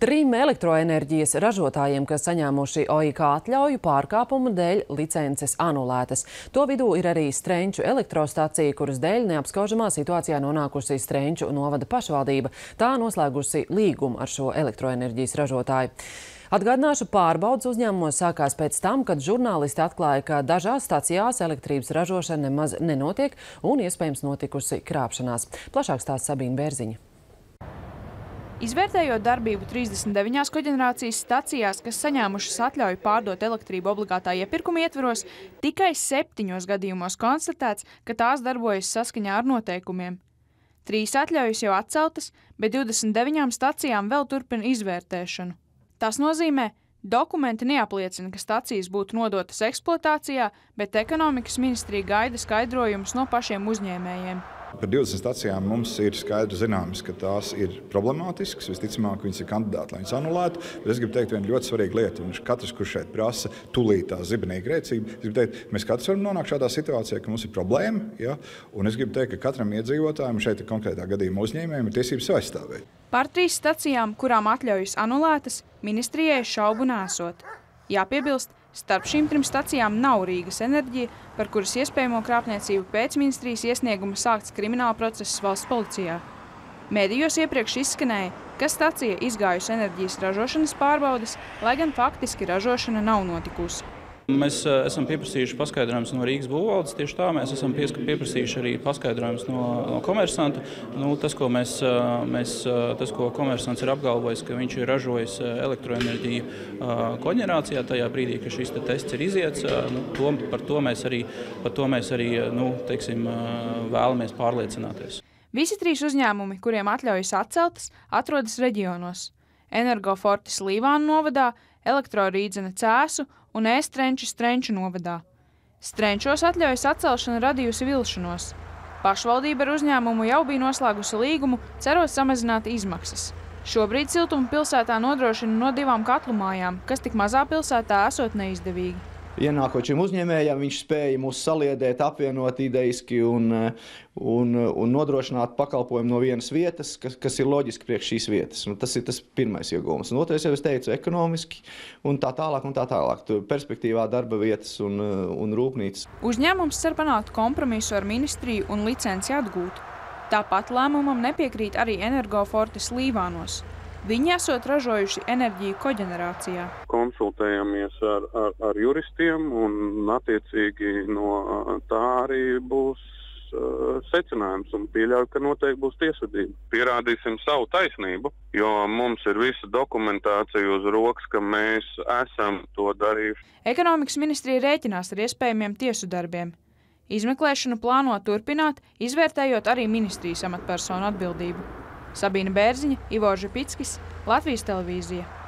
Trim elektroenerģijas ražotājiem, kas saņēmuši OIK atļauju pārkāpumu dēļ licences anulētas. To vidū ir arī Strenču elektrostacija, kuras dēļ neapskaužamā situācijā nonākusi Strenču novada pašvaldība. Tā noslēgusi līgumu ar šo elektroenerģijas ražotāju. Atgādināšu, pārbaudas uzņēmumos sākās pēc tam, kad žurnālisti atklāja, ka dažās stacijās elektrības ražošana nemaz nenotiek un iespējams notikusi krāpšanās. Plašāk stāsta Sabīna Bērziņa. Izvērtējot darbību 39 koģenerācijas stacijās, kas saņēmušas atļauju pārdot elektrību obligātā iepirkuma ietvaros, tikai septiņos gadījumos konstatēts, ka tās darbojas saskaņā ar noteikumiem. Trīs atļaujas jau atceltas, bet 29 stacijām vēl turpina izvērtēšanu. Tas nozīmē, dokumenti neapliecina, ka stacijas būtu nodotas eksploatācijā, bet ekonomikas ministrija gaida skaidrojumus no pašiem uzņēmējiem. Par 20 stacijām mums ir skaidrs zināms, ka tās ir problemātiskas. Visticamāk, viņas ir kandidāti, lai viņas anulētu. Bet es gribu teikt vienu ļoti svarīgu lietu. Un katrs, kurš šeit prasa tūlītā zibenīgu rīcību, es gribu teikt, mēs katrs varam nonākt šādā situācijā, ka mums ir problēma. Ja? Un es gribu teikt, ka katram iedzīvotājam, šeit konkrētā gadījumā uzņēmējiem, ir tiesības aizstāvēt. Par trīs stacijām, kurām atļaujas anulētas, ministrijai šaubu nesot. Jāpiebilst, Starp šīm trim stacijām nav Rīgas enerģija, par kuras iespējamo krāpniecību pēc ministrijas iesnieguma sākts krimināla process valsts policijā. Mēdījos iepriekš izskanēja, ka stacija izgājusi enerģijas ražošanas pārbaudes, lai gan faktiski ražošana nav notikusi. Mēs uh, esam pieprasījuši paskaidrojumus no Rīgas būvvaldes. Tieši tā mēs esam pieprasījuši arī paskaidrojumus no, no komersanta. Nu, tas, ko mēs, uh, mēs, uh, tas, ko komersants ir apgalvojis, ka viņš ir ražojis elektroenerģiju koģenerācijā tajā brīdī, kad šis te tests ir iziets, nu, to, par to mēs arī, to mēs arī nu, teiksim, vēlamies pārliecināties. Visi trīs uzņēmumi, kuriem atļaujas atceltas, atrodas reģionos. Energofortis Līvānu novadā, Elektrorīdzene Cēsu un Ēstrenči Strenču novadā. Strenčos atļaujas atcelšana radījusi vilšanos. Pašvaldība ar uzņēmumu jau bija noslēgusi līgumu, cerot samazināt izmaksas. Šobrīd siltumu pilsētā nodrošina no divām katlu mājām, kas tik mazā pilsētā esot neizdevīgi ienākot šim uzņēmējam, viņš spēja mūs saliedēt, apvienot ideiski un, un, un nodrošināt pakalpojumu no vienas vietas, kas, kas ir loģiski priekš šīs vietas. Un tas ir tas pirmais iegūms. Un otrais jau es teicu, ekonomiski un tā tālāk un tā tālāk. Perspektīvā darba vietas un, un rūpnīcas. Uzņēmums cer panākt kompromisu ar ministriju un licenci atgūt. Tāpat lēmumam nepiekrīt arī Energofortis Līvānos. Viņi esot ražojuši enerģiju koģenerācijā. Konsultējamies ar, ar, ar juristiem un attiecīgi no tā arī būs secinājums un pieļauju, ka noteikti būs tiesvedība. Pierādīsim savu taisnību, jo mums ir visa dokumentācija uz rokas, ka mēs esam to darījuši. Ekonomikas ministrija rēķinās ar iespējamiem tiesu darbiem. Izmeklēšanu plāno turpināt, izvērtējot arī ministrijas amatpersonu atbildību. Sabīna Bērziņa, Ivo Žipickis, Latvijas televīzija.